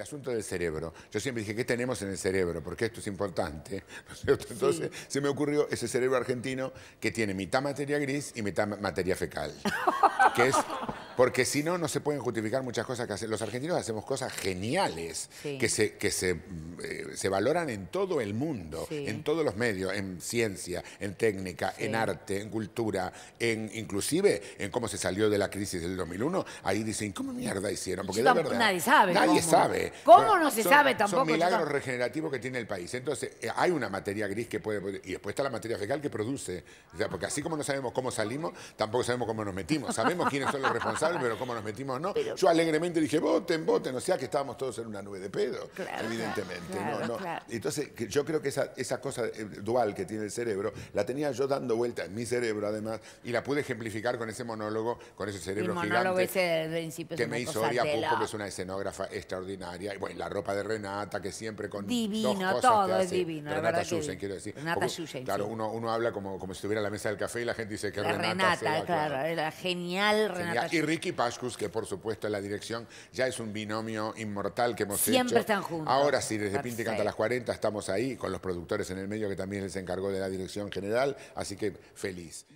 asunto del cerebro. Yo siempre dije, ¿qué tenemos en el cerebro? Porque esto es importante. ¿no es cierto? Entonces se me ocurrió ese cerebro argentino que tiene mitad materia gris y mitad ma- materia fecal. que es, porque si no, no se pueden justificar muchas cosas que hacen. Los argentinos hacemos cosas geniales Sí. que, se, que se, mm, eh, se valoran en todo el mundo, Sí. en todos los medios, en ciencia, en técnica, Sí. en arte, en cultura, en inclusive en cómo se salió de la crisis del 2001. Ahí dicen, ¿cómo mierda hicieron? Porque de verdad, nadie sabe Nadie cómo. sabe. ¿Cómo no se son- sabe tampoco? Son milagros regenerativos que tiene el país. Entonces, eh, hay una materia gris que puede... Y después está la materia fecal que produce. O sea, porque así como no sabemos cómo salimos, tampoco sabemos cómo nos metimos. Sabemos quiénes son los responsables, pero cómo nos metimos no. Yo alegremente dije, voten, voten. O sea que estábamos todos en una nube de pedo, Claro, evidentemente. claro, ¿no? No. claro. Entonces, yo creo que esa, esa cosa eh, dual que tiene el cerebro, la tenía yo dando vuelta en mi cerebro, además, y la pude ejemplificar con ese monólogo, con ese El cerebro monólogo gigante ese del principio que me hizo Oria Pupo, que es una escenógrafa extraordinaria. Y bueno, la ropa de Renata, que siempre con Divino, dos cosas todo es divino, Renata Yusen, quiero decir. Renata Porque, Yusen, Claro, sí. uno, uno habla como, como si estuviera en la mesa del café y la gente dice que La Renata, Renata, claro, era genial Renata. Genial. Y Ricky Pashkus, que por supuesto en la dirección ya es un binomio inmortal que hemos Siempre hecho. están juntos. Ahora sí, desde Pinti Perfecto. Canta a las 40 estamos ahí con los productores en el medio que también les encargó de la dirección general, así que feliz.